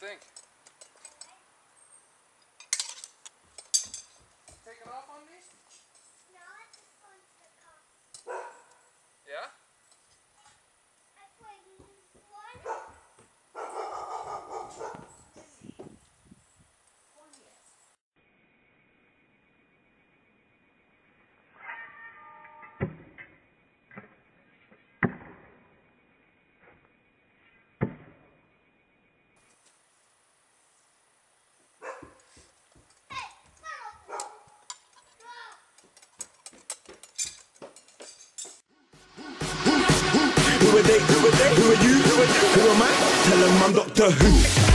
think? Are they? Who are they? Who are you? Who, am I? Tell them I'm Doctor Who.